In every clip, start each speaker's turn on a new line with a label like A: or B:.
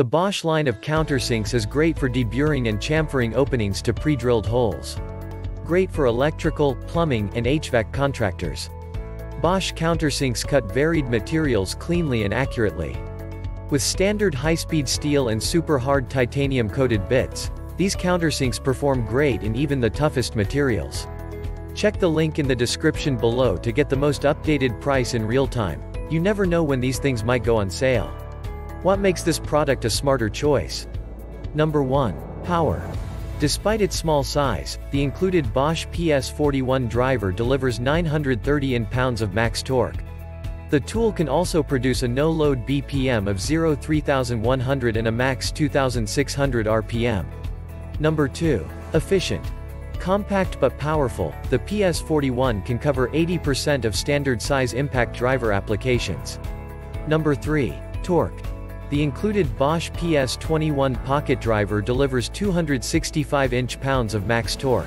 A: The Bosch line of countersinks is great for deburring and chamfering openings to pre-drilled holes. Great for electrical, plumbing, and HVAC contractors. Bosch countersinks cut varied materials cleanly and accurately. With standard high-speed steel and super hard titanium-coated bits, these countersinks perform great in even the toughest materials. Check the link in the description below to get the most updated price in real time. You never know when these things might go on sale. What makes this product a smarter choice? Number 1. Power. Despite its small size, the included Bosch PS41 driver delivers 930 in-pounds of max torque. The tool can also produce a no-load BPM of 0 3100 and a max 2600 RPM. Number 2. Efficient. Compact but powerful, the PS41 can cover 80% of standard size impact driver applications. Number 3. Torque. The included Bosch PS21 pocket driver delivers 265 inch-pounds of max torque.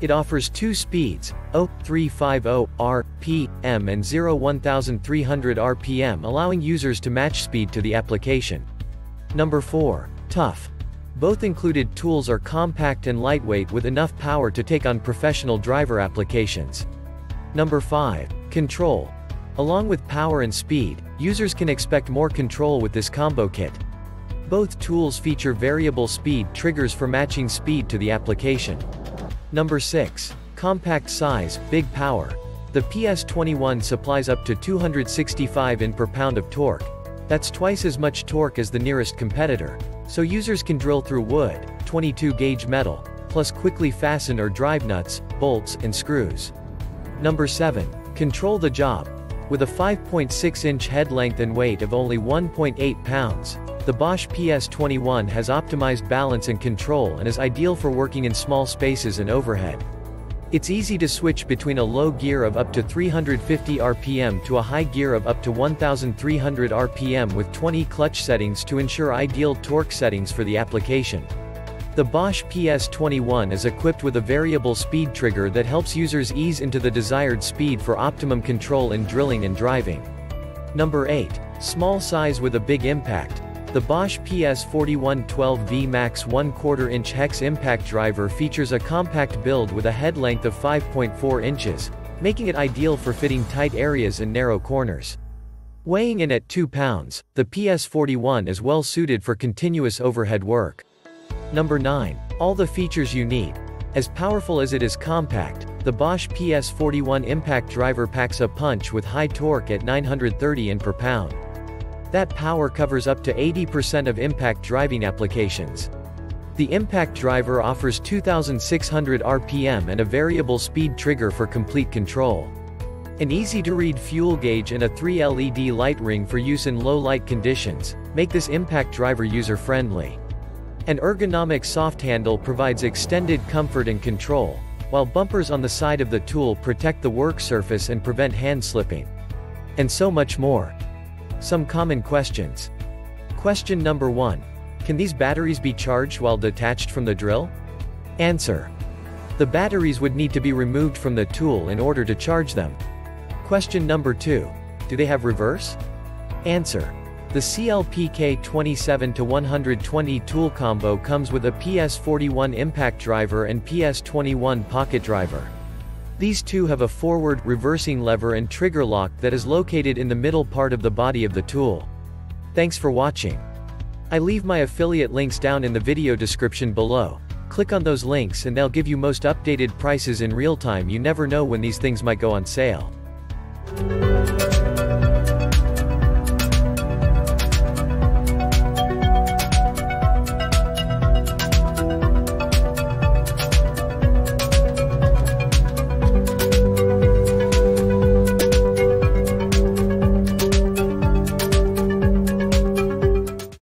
A: It offers two speeds, 0350 rpm and 0 1300 RPM allowing users to match speed to the application. Number 4. Tough. Both included tools are compact and lightweight with enough power to take on professional driver applications. Number 5. Control. Along with power and speed, users can expect more control with this combo kit. Both tools feature variable speed triggers for matching speed to the application. Number 6. Compact size, big power. The PS21 supplies up to 265 in per pound of torque. That's twice as much torque as the nearest competitor, so users can drill through wood, 22 gauge metal, plus quickly fasten or drive nuts, bolts, and screws. Number 7. Control the job. With a 5.6-inch head length and weight of only 1.8 pounds, the Bosch PS21 has optimized balance and control and is ideal for working in small spaces and overhead. It's easy to switch between a low gear of up to 350 RPM to a high gear of up to 1300 RPM with 20 clutch settings to ensure ideal torque settings for the application. The Bosch PS21 is equipped with a variable speed trigger that helps users ease into the desired speed for optimum control in drilling and driving. Number 8. Small size with a big impact. The Bosch PS41 12V Max 1 4 inch hex impact driver features a compact build with a head length of 5.4 inches, making it ideal for fitting tight areas and narrow corners. Weighing in at 2 pounds, the PS41 is well suited for continuous overhead work. Number 9. All the features you need. As powerful as it is compact, the Bosch PS41 impact driver packs a punch with high torque at 930 N per pound. That power covers up to 80% of impact driving applications. The impact driver offers 2600 RPM and a variable speed trigger for complete control. An easy-to-read fuel gauge and a 3 LED light ring for use in low light conditions, make this impact driver user-friendly. An ergonomic soft handle provides extended comfort and control, while bumpers on the side of the tool protect the work surface and prevent hand slipping. And so much more. Some common questions. Question number 1. Can these batteries be charged while detached from the drill? Answer. The batteries would need to be removed from the tool in order to charge them. Question number 2. Do they have reverse? Answer. The CLPK 27-120 tool combo comes with a PS41 impact driver and PS21 pocket driver. These two have a forward, reversing lever and trigger lock that is located in the middle part of the body of the tool. Thanks for watching. I leave my affiliate links down in the video description below. Click on those links and they'll give you most updated prices in real time you never know when these things might go on sale.